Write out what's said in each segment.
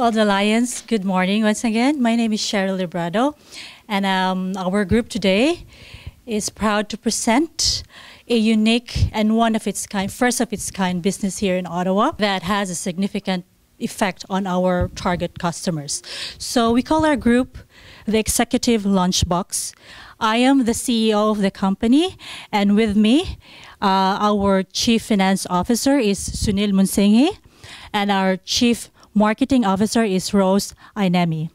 All the Lions, good morning once again. My name is Cheryl Librado, and um, our group today is proud to present a unique and one of its kind, first of its kind business here in Ottawa that has a significant effect on our target customers. So we call our group the Executive Lunchbox. I am the CEO of the company, and with me, uh, our Chief Finance Officer is Sunil Munsinghi, and our Chief Marketing Officer is Rose Ainemi.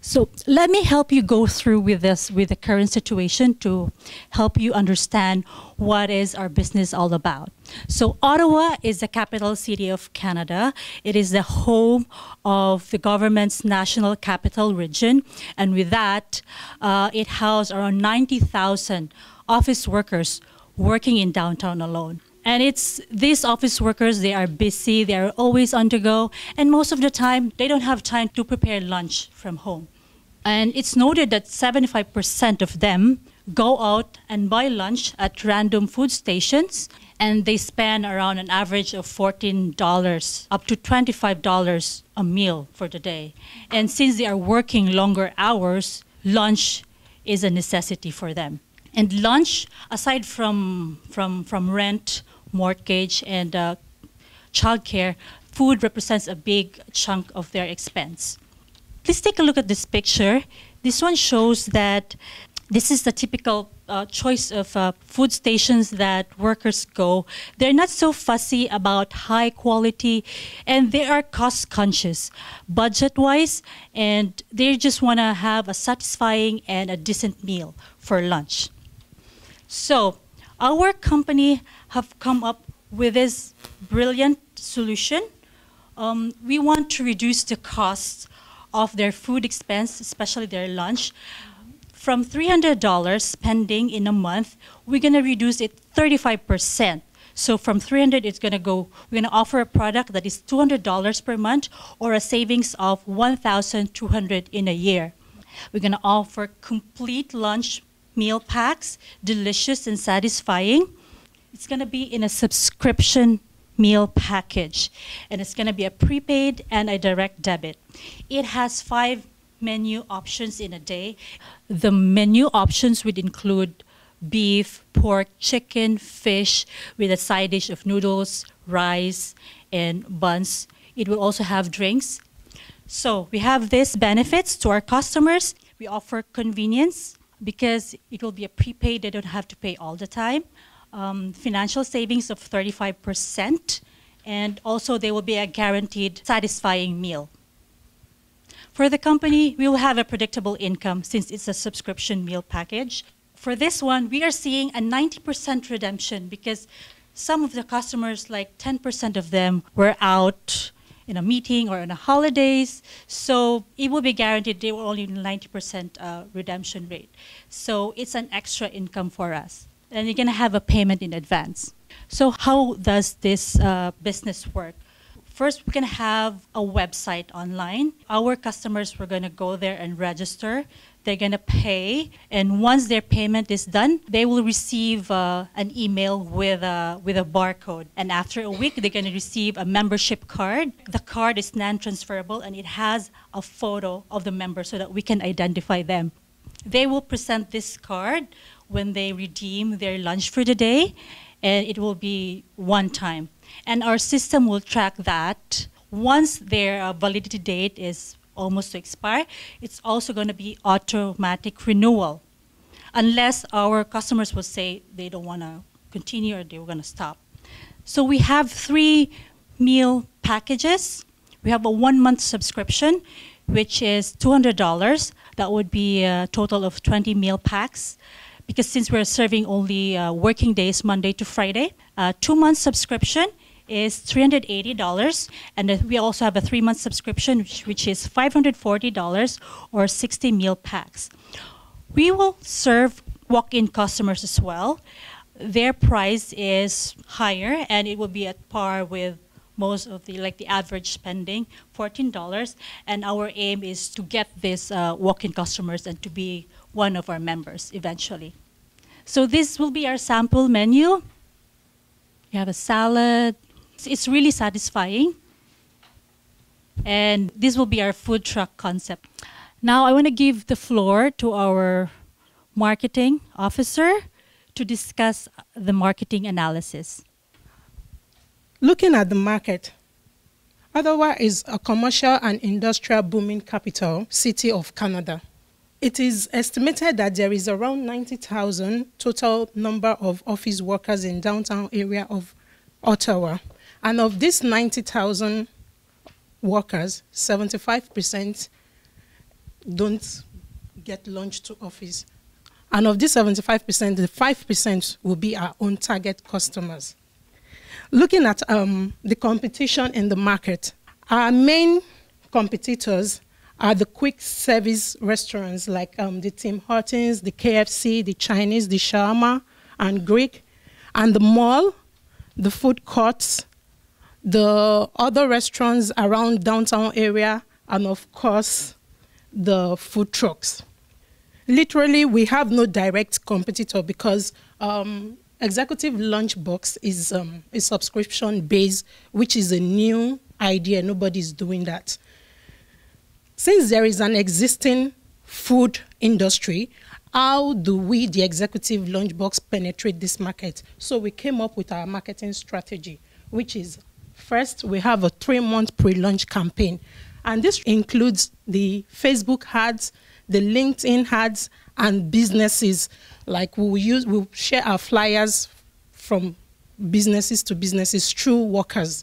So let me help you go through with this, with the current situation to help you understand what is our business all about. So Ottawa is the capital city of Canada. It is the home of the government's national capital region. And with that, uh, it houses around 90,000 office workers working in downtown alone. And it's these office workers, they are busy, they are always on the go, and most of the time, they don't have time to prepare lunch from home. And it's noted that 75% of them go out and buy lunch at random food stations, and they spend around an average of $14 up to $25 a meal for the day. And since they are working longer hours, lunch is a necessity for them. And lunch, aside from, from, from rent, mortgage, and uh, childcare, food represents a big chunk of their expense. Please take a look at this picture. This one shows that this is the typical uh, choice of uh, food stations that workers go. They're not so fussy about high quality and they are cost conscious, budget wise, and they just want to have a satisfying and a decent meal for lunch. So, our company have come up with this brilliant solution. Um, we want to reduce the cost of their food expense, especially their lunch. From $300 spending in a month, we're going to reduce it 35%. So from 300, it's going to go, we're going to offer a product that is $200 per month or a savings of 1,200 in a year. We're going to offer complete lunch meal packs, delicious and satisfying. It's going to be in a subscription meal package, and it's going to be a prepaid and a direct debit. It has five menu options in a day. The menu options would include beef, pork, chicken, fish, with a side dish of noodles, rice, and buns. It will also have drinks. So we have these benefits to our customers. We offer convenience because it will be a prepaid, they don't have to pay all the time um, financial savings of 35%, and also there will be a guaranteed satisfying meal. For the company, we will have a predictable income since it's a subscription meal package. For this one, we are seeing a 90% redemption because some of the customers, like 10% of them, were out in a meeting or on a holidays. So it will be guaranteed they will only 90% uh, redemption rate. So it's an extra income for us and you're going to have a payment in advance. So how does this uh, business work? First, we're going to have a website online. Our customers were going to go there and register. They're going to pay, and once their payment is done, they will receive uh, an email with a, with a barcode. And after a week, they're going to receive a membership card. The card is non transferable and it has a photo of the member so that we can identify them. They will present this card when they redeem their lunch for the day, and it will be one time. And our system will track that. Once their uh, validity date is almost to expire, it's also going to be automatic renewal, unless our customers will say they don't want to continue or they're going to stop. So we have three meal packages. We have a one month subscription, which is $200. That would be a total of 20 meal packs because since we're serving only uh, working days, Monday to Friday, uh, two month subscription is $380, and we also have a three month subscription, which, which is $540 or 60 meal packs. We will serve walk in customers as well. Their price is higher, and it will be at par with most of the like the average spending $14 and our aim is to get these uh, walk-in customers and to be one of our members eventually so this will be our sample menu. You have a salad. It's really satisfying. And this will be our food truck concept. Now, I want to give the floor to our marketing officer to discuss the marketing analysis. Looking at the market, Ottawa is a commercial and industrial booming capital city of Canada. It is estimated that there is around 90,000 total number of office workers in downtown area of Ottawa. And of these 90,000 workers, 75% don't get lunch to office. And of this 75%, the 5% will be our own target customers. Looking at um, the competition in the market, our main competitors are the quick service restaurants like um, the Tim Hortons, the KFC, the Chinese, the shawarma and Greek, and the mall, the food courts, the other restaurants around downtown area, and of course, the food trucks. Literally, we have no direct competitor because um, Executive Lunchbox is um, a subscription base, which is a new idea. Nobody's doing that. Since there is an existing food industry, how do we, the executive lunchbox, penetrate this market? So we came up with our marketing strategy, which is first, we have a three month pre launch campaign. And this includes the Facebook ads, the LinkedIn ads, and businesses. Like we'll use, we'll share our flyers from businesses to businesses through workers.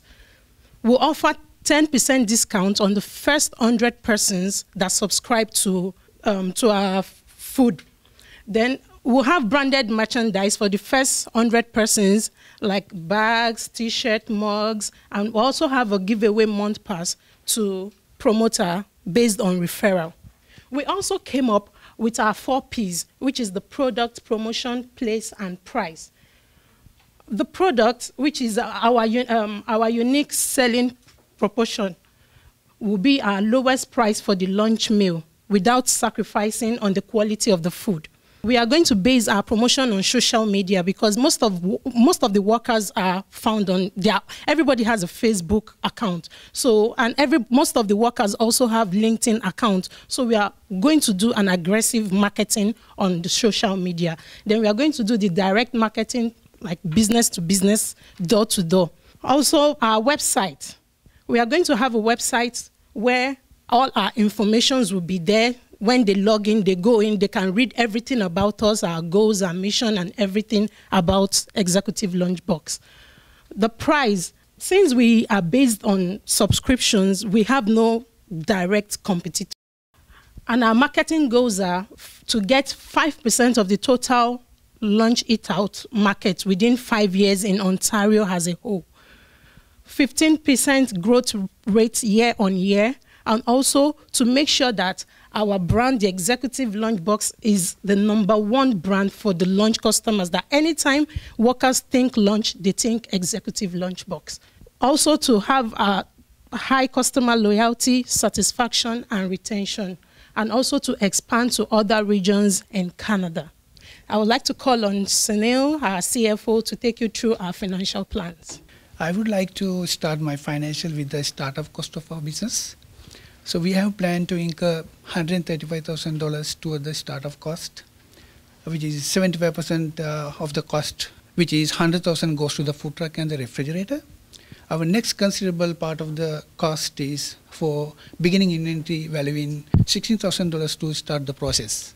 We'll offer 10% discount on the first 100 persons that subscribe to, um, to our food. Then we'll have branded merchandise for the first 100 persons, like bags, t shirt, mugs, and we'll also have a giveaway month pass to promoter based on referral. We also came up with our four P's, which is the product, promotion, place, and price. The product, which is our, um, our unique selling proportion will be our lowest price for the lunch meal without sacrificing on the quality of the food. We are going to base our promotion on social media because most of most of the workers are found on their everybody has a Facebook account. So and every most of the workers also have LinkedIn account. So we are going to do an aggressive marketing on the social media. Then we are going to do the direct marketing like business to business, door to door. Also our website we are going to have a website where all our informations will be there. When they log in, they go in, they can read everything about us, our goals, our mission, and everything about Executive Lunchbox. The price, since we are based on subscriptions, we have no direct competitor. And our marketing goals are to get 5% of the total lunch eat out market within five years in Ontario as a whole. 15% growth rate year on year, and also to make sure that our brand, the Executive lunch box, is the number one brand for the lunch customers. That anytime workers think lunch, they think Executive lunch box. Also, to have a high customer loyalty, satisfaction, and retention, and also to expand to other regions in Canada. I would like to call on Sunil, our CFO, to take you through our financial plans. I would like to start my financial with the startup cost of our business. So we have planned to incur $135,000 toward the startup cost, which is 75% uh, of the cost, which is 100,000 goes to the food truck and the refrigerator. Our next considerable part of the cost is for beginning inventory valuing $16,000 to start the process.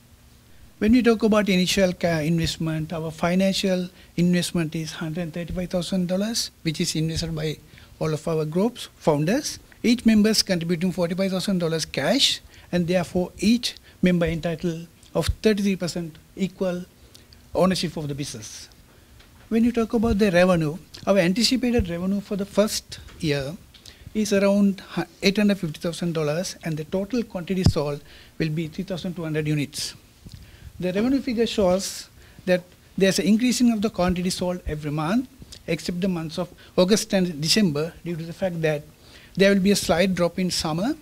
When we talk about initial investment, our financial investment is $135,000, which is invested by all of our groups, founders. Each member is contributing $45,000 cash, and therefore each member entitled of 33% equal ownership of the business. When you talk about the revenue, our anticipated revenue for the first year is around $850,000, and the total quantity sold will be 3,200 units. The revenue figure shows that there's an increasing of the quantity sold every month, except the months of August and December, due to the fact that there will be a slight drop in summer,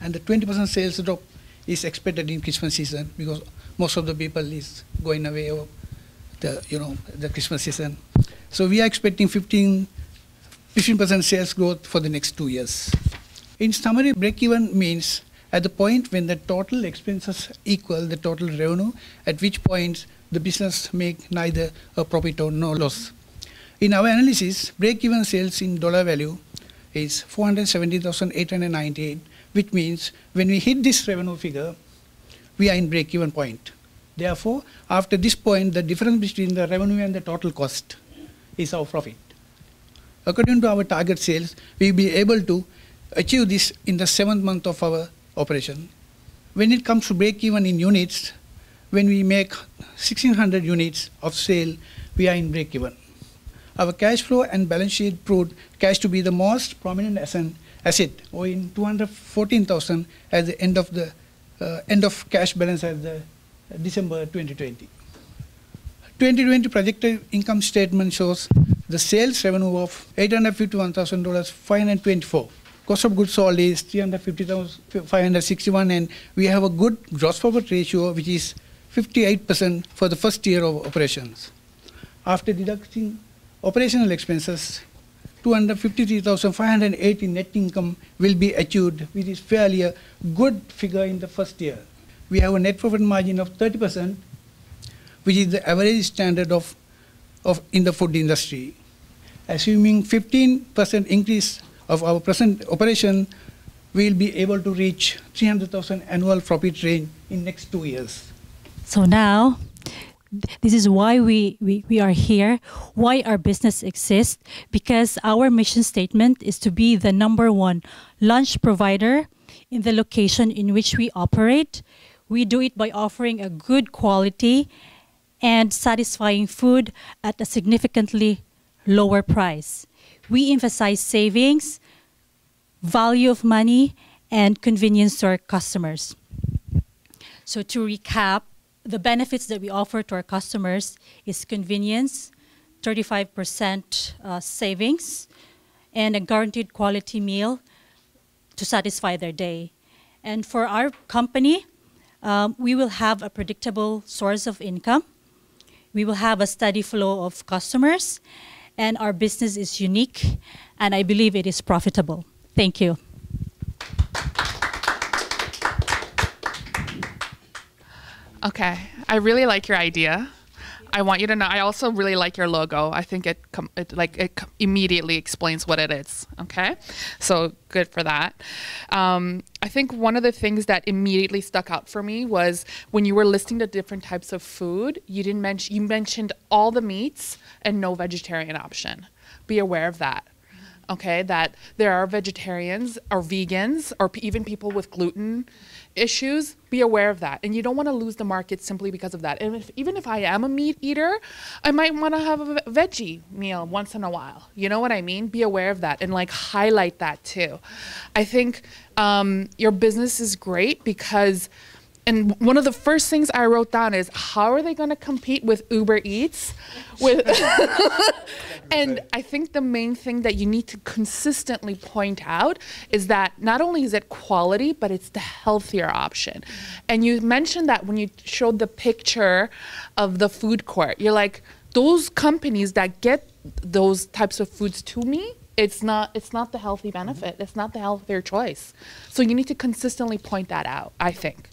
and the 20% sales drop is expected in Christmas season because most of the people is going away of the you know the Christmas season. So we are expecting 15 15% sales growth for the next two years. In summary, break-even means at the point when the total expenses equal the total revenue, at which point the business make neither a profit or no loss. In our analysis, break-even sales in dollar value is 470,898, which means when we hit this revenue figure, we are in break-even point. Therefore, after this point, the difference between the revenue and the total cost is our profit. According to our target sales, we will be able to achieve this in the seventh month of our operation. When it comes to break-even in units, when we make 1600 units of sale, we are in break-even. Our cash flow and balance sheet proved cash to be the most prominent asset, owing 214,000 at the end of the uh, end of cash balance at the uh, December 2020. 2020 projected income statement shows the sales revenue of $851,000, 524. Cost of goods sold is 350,561 and we have a good gross profit ratio which is 58% for the first year of operations. After deducting operational expenses, 253,580 net income will be achieved, which is fairly a good figure in the first year. We have a net profit margin of 30%, which is the average standard of, of in the food industry. Assuming 15% increase of our present operation, we will be able to reach 300,000 annual profit range in next two years. So now, this is why we, we, we are here, why our business exists, because our mission statement is to be the number one lunch provider in the location in which we operate. We do it by offering a good quality and satisfying food at a significantly lower price. We emphasize savings, value of money, and convenience to our customers. So to recap, the benefits that we offer to our customers is convenience, 35% uh, savings, and a guaranteed quality meal to satisfy their day. And for our company, um, we will have a predictable source of income. We will have a steady flow of customers, and our business is unique, and I believe it is profitable. Thank you. Okay, I really like your idea. I want you to know. I also really like your logo. I think it, com- it like it com- immediately explains what it is. Okay, so good for that. Um, I think one of the things that immediately stuck out for me was when you were listing the different types of food. You didn't mention you mentioned all the meats and no vegetarian option. Be aware of that okay that there are vegetarians or vegans or p- even people with gluten issues be aware of that. And you don't want to lose the market simply because of that. And if, even if i am a meat eater i might want to have a veggie meal once in a while. You know what i mean? Be aware of that and like highlight that too. I think um, your business is great because and one of the first things I wrote down is how are they going to compete with Uber Eats? With and I think the main thing that you need to consistently point out is that not only is it quality, but it's the healthier option. And you mentioned that when you showed the picture of the food court, you're like those companies that get those types of foods to me it's not it's not the healthy benefit it's not the healthier choice so you need to consistently point that out i think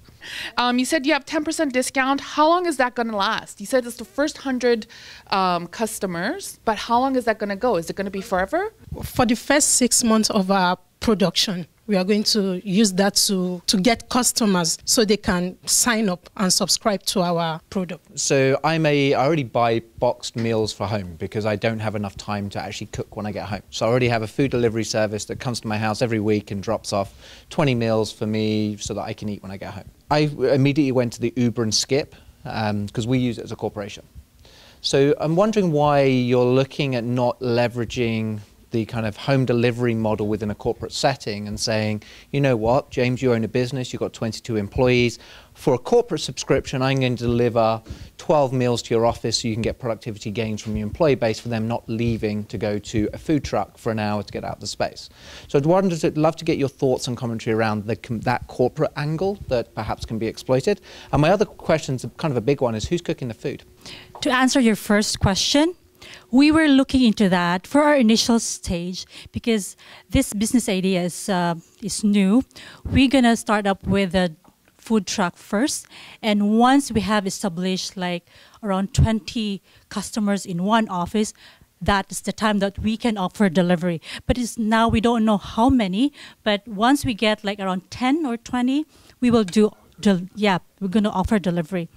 um, you said you have 10% discount. How long is that going to last? You said it's the first 100 um, customers, but how long is that going to go? Is it going to be forever? For the first six months of our production, we are going to use that to, to get customers so they can sign up and subscribe to our product. So I may I already buy boxed meals for home because I don't have enough time to actually cook when I get home. So I already have a food delivery service that comes to my house every week and drops off 20 meals for me so that I can eat when I get home. I immediately went to the Uber and Skip because um, we use it as a corporation. So I'm wondering why you're looking at not leveraging the kind of home delivery model within a corporate setting and saying, you know what, James, you own a business, you've got 22 employees. For a corporate subscription, I'm going to deliver 12 meals to your office so you can get productivity gains from your employee base for them not leaving to go to a food truck for an hour to get out of the space. So I'd love to get your thoughts and commentary around the, that corporate angle that perhaps can be exploited. And my other question is kind of a big one is who's cooking the food? To answer your first question, we were looking into that for our initial stage because this business idea is uh, is new. We're gonna start up with a food truck first, and once we have established like around 20 customers in one office, that is the time that we can offer delivery. But it's now we don't know how many, but once we get like around 10 or 20, we will do, yeah, we're going to offer delivery.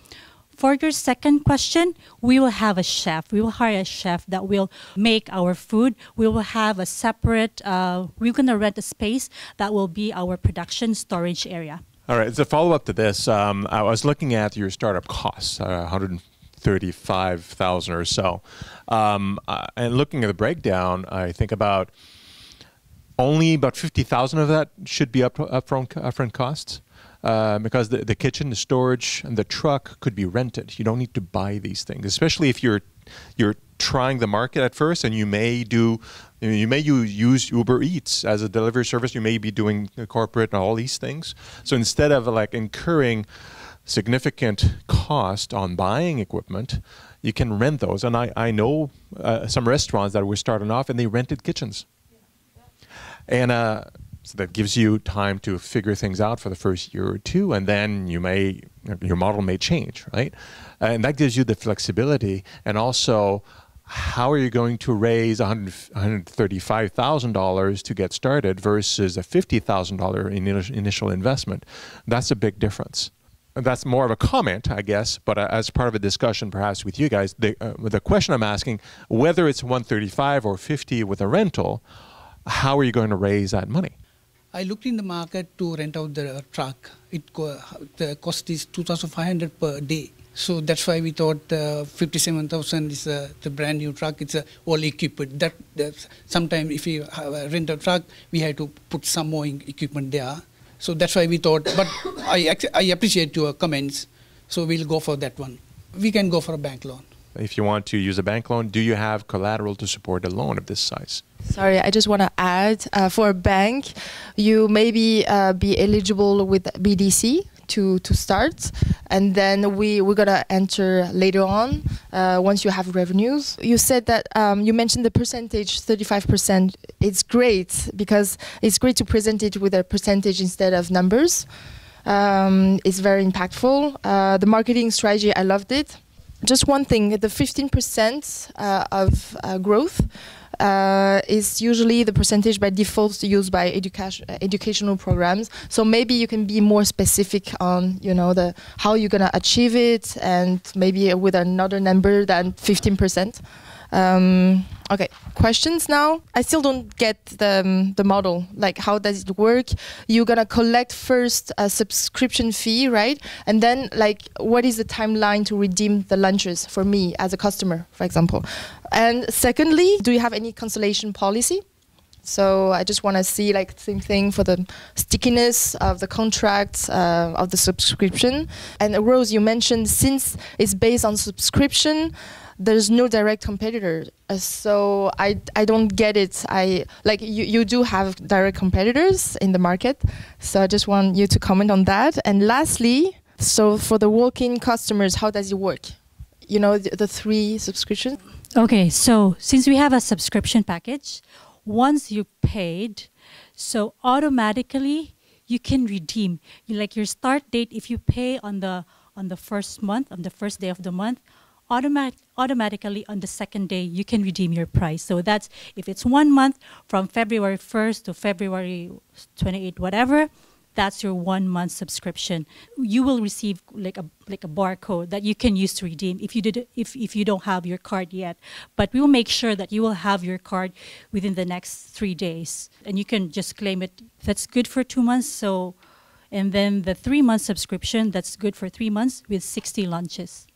For your second question, we will have a chef. We will hire a chef that will make our food. We will have a separate, uh, we're going to rent a space that will be our production storage area. All right. As a follow up to this, um, I was looking at your startup costs, uh, 135,000 or so, um, uh, and looking at the breakdown, I think about only about 50,000 of that should be up upfront upfront costs. Uh, because the, the kitchen, the storage, and the truck could be rented. You don't need to buy these things, especially if you're you're trying the market at first, and you may do you may use Uber Eats as a delivery service. You may be doing corporate and all these things. So instead of like incurring significant cost on buying equipment, you can rent those. And I, I know uh, some restaurants that were starting off and they rented kitchens. And uh, so that gives you time to figure things out for the first year or two, and then you may your model may change, right? And that gives you the flexibility, and also how are you going to raise $135,000 to get started versus a $50,000 initial investment? That's a big difference. That's more of a comment, I guess, but uh, as part of a discussion perhaps with you guys, the, uh, the question I'm asking, whether it's 135 or 50 with a rental, how are you going to raise that money? I looked in the market to rent out the truck. It co- the cost is 2,500 per day. So that's why we thought uh, 57,000 is uh, the brand new truck. It's uh, all equipped. That, sometimes if you rent a truck, we have to put some more equipment there. So that's why we thought. But I I appreciate your comments. So we'll go for that one. We can go for a bank loan if you want to use a bank loan, do you have collateral to support a loan of this size? Sorry, I just want to add uh, for a bank, you maybe uh, be eligible with BDC to to start, and then we we're gonna enter later on uh, once you have revenues. You said that um, you mentioned the percentage, thirty five percent. It's great because it's great to present it with a percentage instead of numbers. Um, it's very impactful. Uh, the marketing strategy, I loved it just one thing the 15% uh, of uh, growth uh, is usually the percentage by default used by education educational programs. So maybe you can be more specific on you know the how you're gonna achieve it, and maybe with another number than 15%. Um, okay, questions now. I still don't get the, um, the model. Like, how does it work? You're gonna collect first a subscription fee, right? And then, like, what is the timeline to redeem the lunches for me as a customer, for example? And secondly, do you have any cancellation policy? So I just want to see like same thing for the stickiness of the contract uh, of the subscription. And Rose, you mentioned since it's based on subscription, there's no direct competitor. Uh, so I, I don't get it. I like you, you do have direct competitors in the market. So I just want you to comment on that. And lastly, so for the walk-in customers, how does it work? You know, the, the three subscriptions. Okay, so since we have a subscription package, once you paid, so automatically you can redeem. Like your start date, if you pay on the on the first month, on the first day of the month, automatic, automatically on the second day you can redeem your price. So that's if it's one month from February 1st to February 28, whatever, that's your one month subscription. You will receive like a like a barcode that you can use to redeem if you did if, if you don't have your card yet. But we will make sure that you will have your card within the next three days. And you can just claim it. That's good for two months. So and then the three month subscription that's good for three months with 60 lunches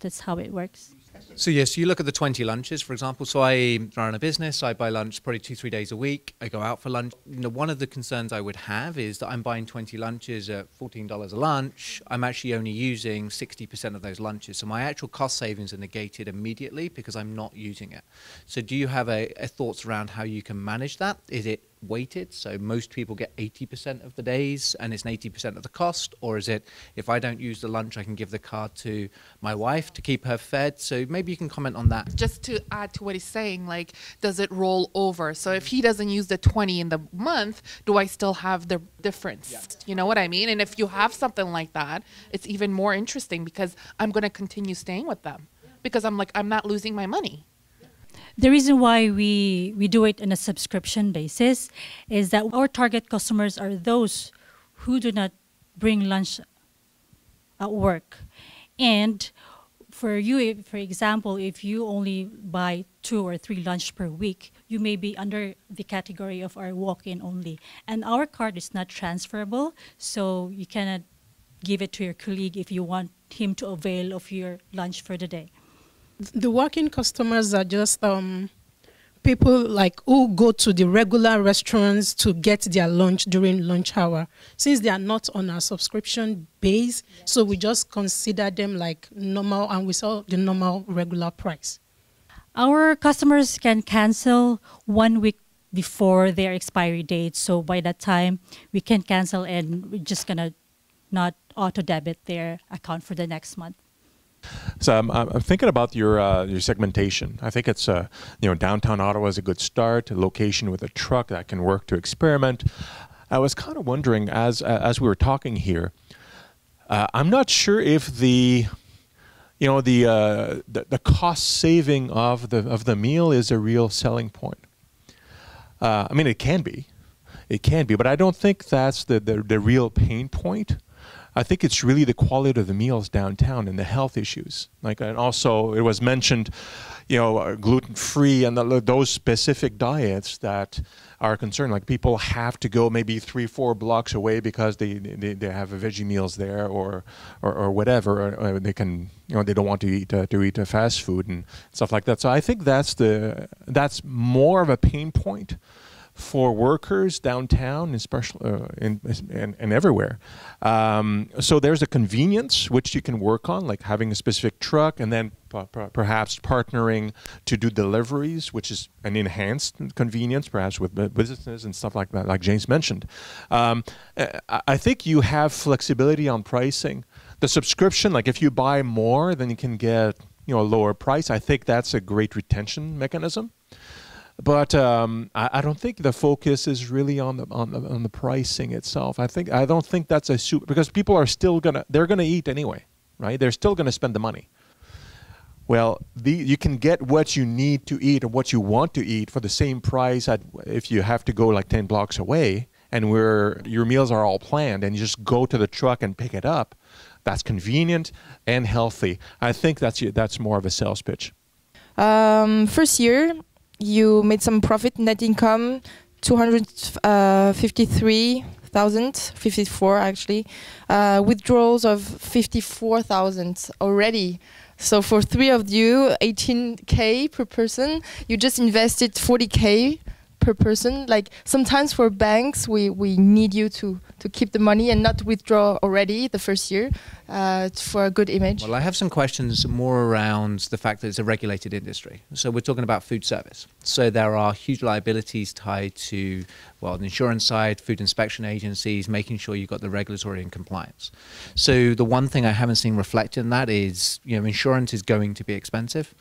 that's how it works. So yes, you look at the 20 lunches, for example. So I run a business. I buy lunch probably two, three days a week. I go out for lunch. You know, one of the concerns I would have is that I'm buying 20 lunches at $14 a lunch. I'm actually only using 60% of those lunches. So my actual cost savings are negated immediately because I'm not using it. So do you have a, a thoughts around how you can manage that? Is it weighted? So most people get 80% of the days and it's 80% of the cost? Or is it if I don't use the lunch, I can give the card to my wife to keep her fed? So maybe you can comment on that. just to add to what he's saying, like, does it roll over? So if he doesn't use the 20 in the month, do I still have the difference? You know what I mean? And if you have something like that, it's even more interesting because I'm going to continue staying with them because I'm like, I'm not losing my money. The reason why we, we do it on a subscription basis is that our target customers are those who do not bring lunch at work. And for you, for example, if you only buy two or three lunch per week, you may be under the category of our walk-in only. And our card is not transferable, so you cannot give it to your colleague if you want him to avail of your lunch for the day. The working customers are just um, people like who go to the regular restaurants to get their lunch during lunch hour. Since they are not on our subscription base, so we just consider them like normal and we sell the normal regular price. Our customers can cancel one week before their expiry date. So by that time, we can cancel and we're just gonna not auto debit their account for the next month. So I'm, I'm thinking about your uh, your segmentation. I think it's uh, you know downtown Ottawa is a good start. A location with a truck that can work to experiment. I was kind of wondering as as we were talking here. Uh, I'm not sure if the you know the, uh, the the cost saving of the of the meal is a real selling point. Uh, I mean, it can be, it can be, but I don't think that's the, the the real pain point. I think it's really the quality of the meals downtown and the health issues. Like, and also it was mentioned, you know, uh, gluten free and the, those specific diets that are concerned. Like people have to go maybe three, four blocks away because they they, they have veggie meals there or or, or whatever. Or, or they can, you know, they don't want to eat uh, to eat fast food and stuff like that. So I think that's the that's more of a pain point for workers downtown, especially uh, in, and, and everywhere. Um, so there's a convenience which you can work on, like having a specific truck, and then perhaps partnering to do deliveries, which is an enhanced convenience, perhaps with businesses and stuff like that, like James mentioned. Um, I I think you have flexibility on pricing. The subscription, like if you buy more, then you can get you know a lower price. I think that's a great retention mechanism but um, I, I, don't think the focus is really on the, on the on the pricing itself. I think I don't think that's a super because people are still gonna they're gonna eat anyway, right? They're still gonna spend the money. Well, the, you can get what you need to eat and what you want to eat for the same price at, if you have to go like ten blocks away and where your meals are all planned and you just go to the truck and pick it up. That's convenient and healthy. I think that's that's more of a sales pitch. Um, first year, you made some profit, net income, 253,000, 54 actually, uh, withdrawals of 54,000 already. So for three of you, 18k per person, you just invested 40k per person. Like sometimes for banks, we, we need you to, to keep the money and not withdraw already the first year uh, for a good image. Well, I have some questions more around the fact that it's a regulated industry. So we're talking about food service. So there are huge liabilities tied to, well, the insurance side, food inspection agencies, making sure you've got the regulatory and compliance. So the one thing I haven't seen reflected in that is, you know, insurance is going to be expensive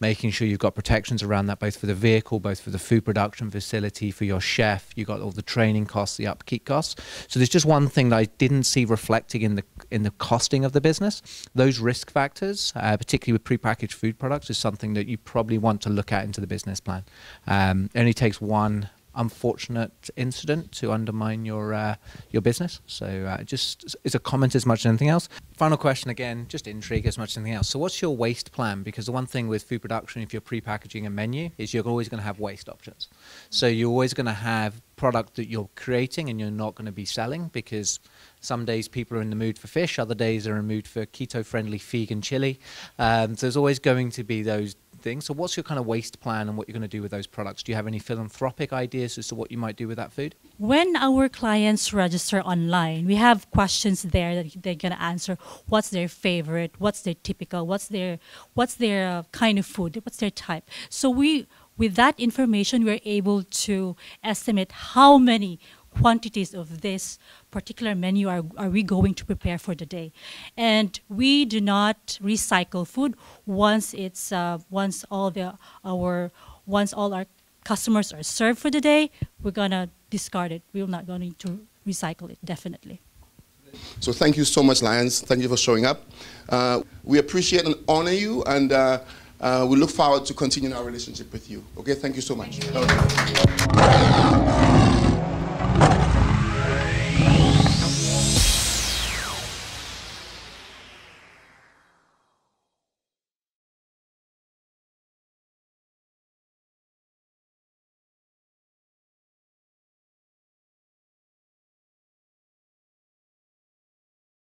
making sure you've got protections around that, both for the vehicle, both for the food production facility, for your chef. You've got all the training costs, the upkeep costs. So there's just one thing that I didn't see reflecting in the in the costing of the business. Those risk factors, uh, particularly with prepackaged food products, is something that you probably want to look at into the business plan. Um, it only takes one unfortunate incident to undermine your uh, your business. So uh, just it's a comment as much as anything else. Final question again, just intrigue as much as anything else. So what's your waste plan? Because the one thing with food production, if you're pre-packaging a menu, is you're always going to have waste options. So you're always going to have product that you're creating and you're not going to be selling because some days people are in the mood for fish, other days are in the mood for keto-friendly vegan chili. Um, so there's always going to be those things. So what's your kind of waste plan and what you're going to do with those products? Do you have any philanthropic ideas as to what you might do with that food? When our clients register online, we have questions there that they're gonna answer. What's their favorite? What's their typical? What's their what's their uh, kind of food? What's their type? So we with that information, we're able to estimate how many quantities of this particular menu are, are we going to prepare for the day. And we do not recycle food once it's uh, once all the our once all our customers are served for the day, we're gonna discard it. We're not going to recycle it, definitely. So thank you so much, Lions. Thank you for showing up. Uh, we appreciate and honor you, and uh, uh, we look forward to continuing our relationship with you. Okay, thank you so much.